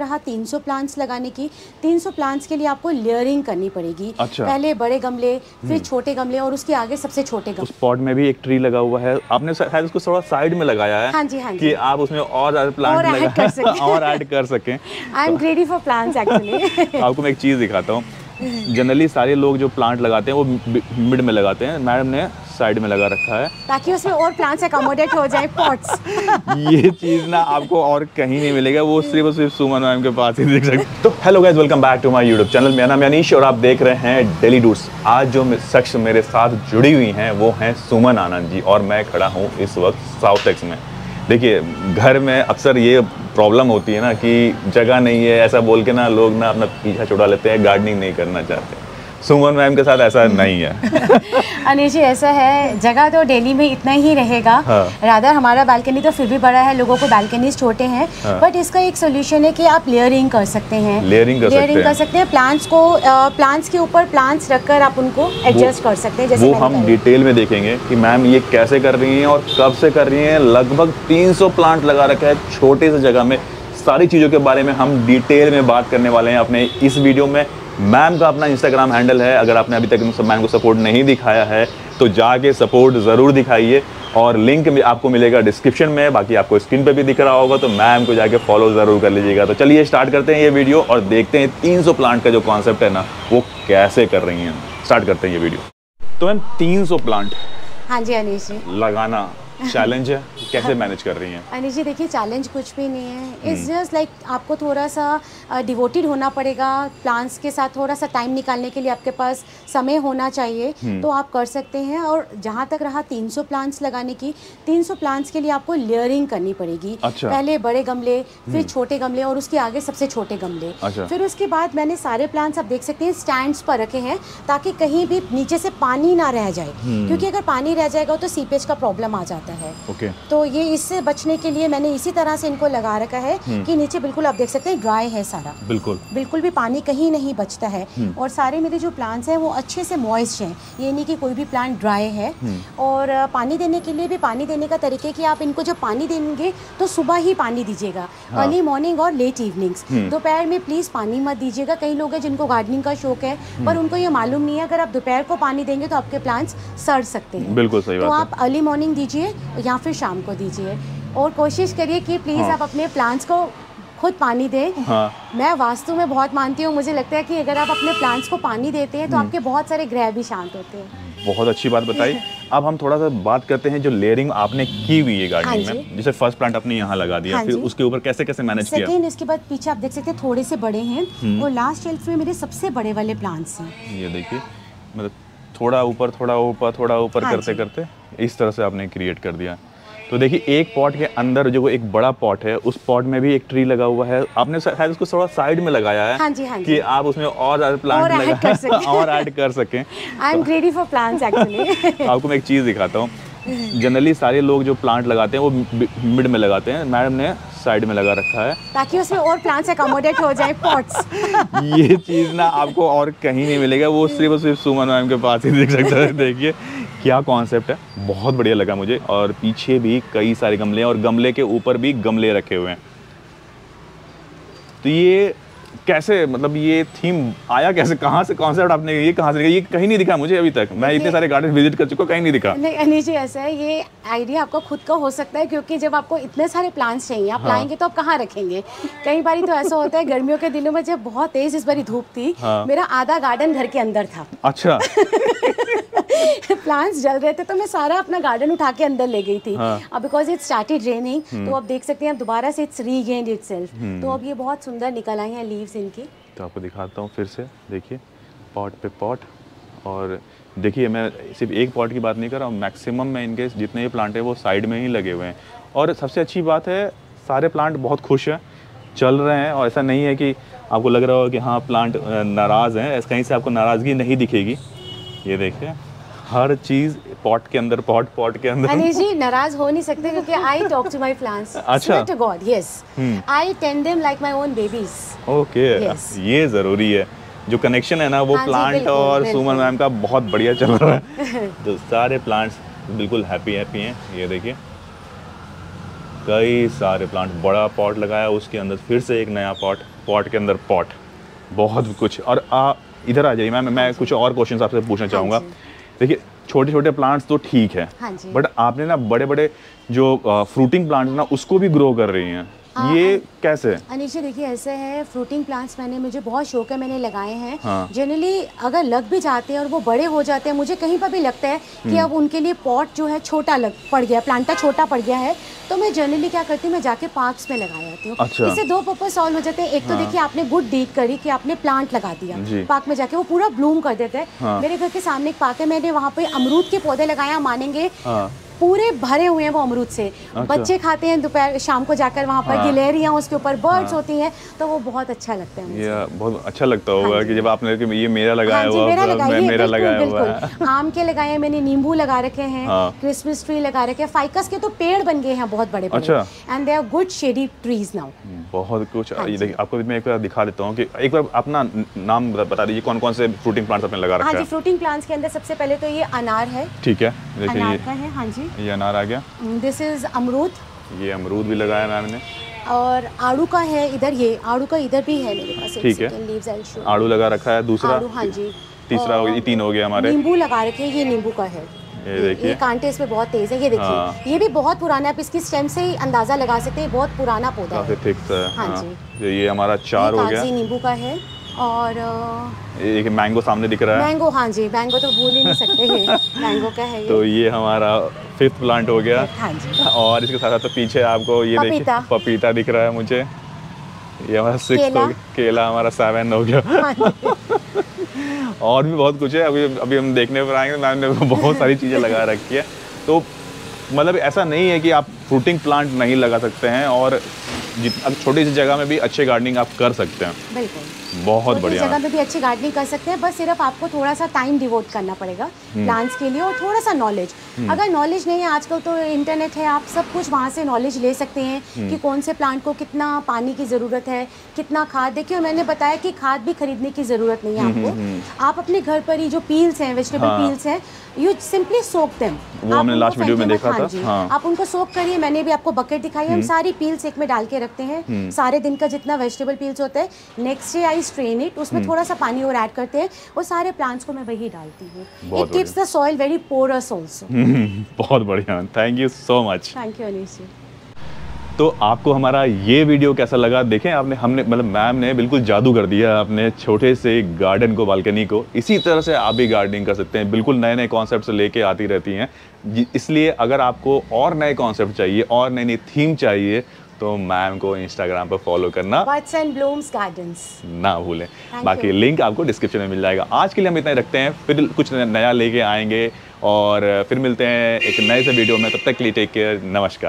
रहा 300 प्लांट्स लगाने की 300 प्लांट्स के लिए आपको लेयरिंग करनी पड़ेगी अच्छा। हम्म। पहले बड़े गमले फिर छोटे गमले और उसके आगे सबसे छोटे गमले पॉट में भी एक ट्री लगा हुआ है आपने शायद उसको थोड़ा साइड में लगाया है हाँ जी, हाँ जी। कि आप उसमें और प्लांट और add कर सकें। और ऐड कर सकें I am greedy for plants actually आपको मैं एक चीज़ दिखाता हूँ जनरली सारे लोग जो प्लांट लगाते हैं वो मिड में लगाते हैं मैडम ने साइड में लगा रखा है। ताकि उसमें और प्लांट्स अकोमोडेट हो जाए पॉट्स ये चीज़ ना आपको और कहीं नहीं मिलेगा वो सिर्फ़ और सिर्फ़ सुमन मैम के पास ही देख सकते तो hello guys welcome back to my YouTube channel मेरा नाम यानीश और आप देख रहे हैं डेली डूट्स आज जो शख्स मेरे साथ जुड़ी हुई हैं वो हैं सुमन आनंद जी और मैं खड़ा हूँ इस वक्त साउथ एक्स में। देखिए घर में अक्सर ये प्रॉब्लम होती है ना कि जगह नहीं है ऐसा बोल के ना लोग ना अपना पीछा छुड़ा लेते हैं गार्डनिंग नहीं करना चाहते। सुमन मैम के साथ ऐसा नहीं है। अनिश जी ऐसा है जगह तो दिल्ली में इतना ही रहेगा। हाँ। रादर हमारा बालकनी तो फिर भी बड़ा है लोगों को बालकनीज छोटे हैं हाँ। बट इसका एक सोल्यूशन है कि आप लेयरिंग कर सकते हैं। Layering कर लेयरिंग कर सकते हैं प्लांट्स को प्लांट्स के ऊपर प्लांट्स रखकर आप उनको एडजस्ट कर सकते हैं जैसे वो हम डिटेल में देखेंगे कि मैम ये कैसे कर रही हैं और कब से कर रही हैं। लगभग 300 प्लांट लगा रखा है छोटे से जगह में। सारी चीज़ों के बारे में हम डिटेल में बात करने वाले हैं अपने इस वीडियो में। मैम का अपना इंस्टाग्राम हैंडल है। अगर आपने अभी तक मैम को सपोर्ट नहीं दिखाया है तो जाके सपोर्ट ज़रूर दिखाइए। और लिंक भी आपको मिलेगा डिस्क्रिप्शन में। बाकी आपको स्क्रीन पे भी दिख रहा होगा तो मैम को जाके फॉलो ज़रूर कर लीजिएगा। तो चलिए स्टार्ट करते हैं ये वीडियो और देखते हैं 300 प्लांट का जो कॉन्सेप्ट है ना वो कैसे कर रही हैं। स्टार्ट करते हैं ये वीडियो तो मैम 300 प्लांट हाँ जी अनिश जी। लगाना। चैलेंज है कैसे मैनेज कर रही हैं अनिश जी देखिए चैलेंज कुछ भी नहीं है हम्म। इट्स जस्ट लाइक आपको थोड़ा सा डिवोटेड होना पड़ेगा प्लांट्स के साथ थोड़ा सा टाइम निकालने के लिए आपके पास समय होना चाहिए हम्म। तो आप कर सकते हैं और जहाँ तक रहा 300 प्लांट्स लगाने की 300 प्लांट्स के लिए आपको लेयरिंग करनी पड़ेगी अच्छा। पहले बड़े गमले फिर छोटे गमले और उसके आगे सबसे छोटे गमले अच्छा। फिर उसके बाद मैंने सारे प्लांट्स आप देख सकते हैं स्टैंड्स पर रखे हैं ताकि कहीं भी नीचे से पानी ना रह जाए हम्म। क्योंकि अगर पानी रह जाएगा तो सीपेज का प्रॉब्लम आ जाता है ओके okay. तो ये इससे बचने के लिए मैंने इसी तरह से इनको लगा रखा है हम्म। कि नीचे बिल्कुल आप देख सकते हैं ड्राई है सारा बिल्कुल बिल्कुल भी पानी कहीं नहीं बचता है हम्म। और सारे मेरे जो प्लांट्स हैं वो अच्छे से मॉइस्ट हैं ये नहीं कि कोई भी प्लांट ड्राई है हम्म। और पानी देने के लिए भी पानी देने का तरीके कि आप इनको जब पानी देंगे तो सुबह ही पानी दीजिएगा हाँ। अर्ली मॉर्निंग और लेट इवनिंग्स। दोपहर में प्लीज़ पानी मत दीजिएगा कई लोग हैं जिनको गार्डनिंग का शौक है। पर उनको ये मालूम नहीं है अगर आप दोपहर को पानी देंगे तो आपके प्लांट्स सड़ सकते हैं बिल्कुल सही तो आप अर्ली मॉर्निंग दीजिए या फिर शाम को दीजिए। और कोशिश करिए कि प्लीज़ हाँ। आप अपने प्लांट्स को खुद पानी दें। हाँ। मैं वास्तु में बहुत मानती हूँ मुझे लगता है कि अगर आप अपने प्लांट्स को पानी देते हैं तो हम्म। आपके बहुत सारे ग्रह भी शांत होते हैं। बहुत अच्छी बात बताई। अब हम थोड़ा सा बात करते हैं जो लेयरिंग आपने की हुई है गार्डनिंग हाँ में। जैसे फ़र्स्ट प्लांट आपने यहाँ लगा दिया हाँ फिर उसके ऊपर कैसे कैसे मैनेज किया? सेकेंड इसके बाद पीछे आप देख सकते हैं थोड़े से बड़े हैं। हम्म। और लास्ट शेल्फ में मेरे सबसे बड़े वाले प्लांट्स हैं। ये देखिए मतलब थोड़ा ऊपर थोड़ा ऊपर थोड़ा ऊपर हाँ करते करते। इस तरह से आपने क्रिएट कर दिया। तो देखिए एक पॉट के अंदर जो एक बड़ा पॉट है उस पॉट में भी एक ट्री लगा हुआ है। आपने शायद उसको थोड़ा साइड में लगाया है हाँ जी, हाँ जी। कि आप उसमें और प्लांट और add कर और ऐड कर सकें। I am greedy for plants actually आपको मैं एक चीज़ दिखाता हूँ। जनरली सारे लोग जो प्लांट लगाते हैं वो मिड में लगाते हैं। मैडम ने साइड में लगा रखा है। ताकि उसमें और प्लांट्स अकोमोडेट हो जाए पॉट्स ये चीज़ ना आपको और कहीं नहीं मिलेगा। वो सिर्फ़ और सिर्फ़ सुमन मैम के पास ही देख सकते हैं। देखिए क्या कॉन्सेप्ट है? बहुत बढ़िया लगा मुझे। और पीछे भी कई सारे गमले हैं और गमले के ऊपर भी गमले रखे हुए हैं। तो ये कैसे मतलब ये थीम आया कैसे? कहाँ से कॉन्सेप्ट आपने ये कहाँ से ये कहीं नहीं दिखा मुझे अभी तक। मैं इतने सारे गार्डन विज़िट कर चुका कहीं नहीं दिखा। नहीं अनिश जी ऐसा है ये आइडिया आपका खुद का हो सकता है क्योंकि जब आपको इतने सारे प्लांट्स चाहिए आप हाँ। लाएँगे तो आप कहाँ रखेंगे? कई बार तो ऐसा होता है गर्मियों के दिनों में जब बहुत तेज इस बारी धूप थी हाँ। मेरा आधा गार्डन घर के अंदर था। अच्छा। प्लांट्स जल रहे थे तो मैं सारा अपना गार्डन उठा के अंदर ले गई थी। हाँ। अब बिकॉज़ इट स्टार्टेड रेनिंग तो आप देख सकते हैं अब दोबारा से इट्स इटसेल्फ हम्म। तो अब ये बहुत सुंदर निकल आई हैं लीव्स इनकी। तो आपको दिखाता हूँ फिर से देखिए पॉट पे पॉट और देखिए मैं सिर्फ़ एक पॉट की बात नहीं कर रहा हूँ मैक्सिमम में इनके जितने भी प्लांट है वो साइड में ही लगे हुए हैं। और सबसे अच्छी बात है सारे प्लांट बहुत खुश हैं चल रहे हैं और ऐसा नहीं है कि आपको लग रहा हो कि हाँ प्लांट नाराज़ हैं ऐसा कहीं से आपको नाराज़गी नहीं दिखेगी। ये देखिए। हर चीज़ पॉट के अंदर पॉट पॉट के अंदर। अनिश जी नाराज़ हो नहीं सकते क्योंकि I talk to my plants अच्छा। To God yes. I tend them like my own babies okay ये ज़रूरी है। जो कनेक्शन है ना वो हाँ प्लांट और सुमन मैम का बहुत बढ़िया चल रहा है। तो सारे प्लांट्स बिल्कुल हैप्पी हैप्पी हैं। ये देखिए। कई सारे प्लांट बड़ा पॉट लगाया उसके अंदर फिर से एक नया पॉट पॉट के अंदर पॉट बहुत कुछ। और आ इधर आ जाइए मैम मैं कुछ और क्वेश्चन आपसे पूछना चाहूँगा। जी। देखिए छोटे छोटे प्लांट्स तो ठीक है हाँ जी। बट आपने ना बड़े बड़े जो फ्रूटिंग प्लांट ना उसको भी ग्रो कर रही हैं हाँ, ये कैसे अनिश जी देखिए ऐसे है फ्रूटिंग प्लांट्स मैंने मुझे बहुत शौक है मैंने लगाए हैं हाँ। जनरली अगर लग भी जाते हैं और वो बड़े हो जाते हैं मुझे कहीं पर भी लगता है कि हम्म। अब उनके लिए पॉट जो है छोटा लग पड़ गया प्लांटा छोटा पड़ गया है तो मैं जनरली क्या करती हूँ मैं जाके पार्क्स में लगा जाती हूँ अच्छा। इससे दो पर्पज सॉल्व हो जाते हैं एक तो हाँ। देखिए आपने गुड डीड करी कि आपने प्लांट लगा दिया पार्क में जाके वो पूरा ब्लूम कर देते हैं हाँ। मेरे घर के सामने एक पार्क है मैंने वहाँ पे अमरूद के पौधे लगाए आप मानेंगे पूरे भरे हुए हैं वो अमरूद से अच्छा। बच्चे खाते हैं दोपहर शाम को जाकर वहाँ पर हाँ। गिलहरियाँ उसके ऊपर बर्ड्स हाँ। होती हैं तो वो बहुत अच्छा लगता है ये बहुत अच्छा लगता होगा हाँ कि जब आपने कि ये मेरा लगाया हाँ हुआ मेरा मैं मेरा लगाया हुआ है बिल्कुल आम के लगाए हैं मैंने नींबू लगा रखे हैं हाँ। क्रिसमस ट्री लगा रखे हैं फाइकस के तो पेड़ बन गए हैं बहुत बड़े अच्छा। And they are good shady trees now बहुत कुछ हाँ जी। आपको मैं एक बार दिखा देता हूँ कि एक बार अपना नाम बता- दीजिए कौन कौन से फ्रूटिंग प्लांट्स आपने लगा हाँ रखा जी है फ्रूटिंग प्लांट्स के अंदर सबसे पहले तो ये अनार है ठीक है अनार का है हाँ जी ये अनार आ गया। दिस इज़ अमरूद। ये अमरूद भी लगाया मैम ने। और आड़ू का है इधर ये आड़ू का इधर भी है मेरे पास ठीक है। आड़ू लगा रखा है दूसरा। आड़ू हाँ जी। तीसरा हो गया तीन हो गया हमारे। नींबू लगा रखे ये नींबू का है। ये देखिए। ये कांटे इसमें बहुत तेज है ये देखिए। हाँ। ये भी बहुत पुराना है आप इसकी स्टेम से ही अंदाज़ा लगा सकते हैं बहुत पुराना पौधा है। सा है हाँ हाँ। जी। ये हमारा चार हो गया। नींबू का है। और एक मैंगो सामने दिख रहा है। मैंगो हाँ जी मैंगो तो भूल ही नहीं सकते ये मैंगो का है ये। तो ये हमारा फिफ्थ प्लांट हो गया। हाँ जी। और इसके साथ साथ तो पीछे आपको ये देखिए पपीता। पपीता दिख रहा है मुझे। ये हमारा सिक्स केला। हो गया। केला हमारा सेवन हो गया। हाँ और भी बहुत कुछ है। अभी अभी हम देखने पर आएँगे मैम ने बहुत सारी चीज़ें लगा रखी है। तो मतलब ऐसा नहीं है कि आप फ्रूटिंग प्लांट नहीं लगा सकते हैं और छोटी सी जगह में भी अच्छे गार्डनिंग आप कर सकते हैं। बिल्कुल। बहुत बढ़िया। जगह में भी अच्छी गार्डनिंग कर सकते हैं बस सिर्फ़ आपको थोड़ा सा टाइम डिवोट करना पड़ेगा हम्म। प्लांट्स के लिए और थोड़ा सा नॉलेज अगर नॉलेज नहीं है आजकल तो इंटरनेट है आप सब कुछ वहाँ से नॉलेज ले सकते हैं हम्म। कि कौन से प्लांट को कितना पानी की ज़रूरत है कितना खाद। देखिए मैंने बताया कि खाद भी खरीदने की ज़रूरत नहीं है आपको। आप अपने घर पर ही जो पील्स हैं वेजिटेबल हम्म, हाँ। पील्स हैं यू सिंपली सोक देम वो हमने last video में देखा था, हाँ। आप उनको सोक करिए मैंने भी आपको बकेट दिखाई हम्म। हम सारी पील्स एक में डाल के रखते हैं। सारे दिन का जितना वेजिटेबल पील्स होता है next day I strain it hmm. उसमें थोड़ा सा पानी और ऐड करते हैं। और सारे प्लांट्स को मैं वही डालती हूँ। It keeps the soil very porous also बहुत बढ़िया thank you so much thank you Anish ji तो आपको हमारा ये वीडियो कैसा लगा? देखें आपने हमने मतलब मैम ने बिल्कुल जादू कर दिया अपने छोटे से गार्डन को बालकनी को। इसी तरह से आप भी गार्डनिंग कर सकते हैं। बिल्कुल नए नए कॉन्सेप्ट लेके आती रहती हैं। इसलिए अगर आपको और नए कॉन्सेप्ट चाहिए और नई नई थीम चाहिए तो मैम को इंस्टाग्राम पर फॉलो करना गार्डन्स ना भूलें। बाकी you. लिंक आपको डिस्क्रिप्शन में मिल जाएगा। आज के लिए हम इतना ही रखते हैं। फिर कुछ नया लेके आएँगे। और फिर मिलते हैं एक नए से वीडियो में, तब तक के लिए टेक केयर नमस्कार।